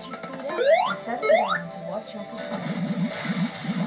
Put your feet up and settle down to watch your performance.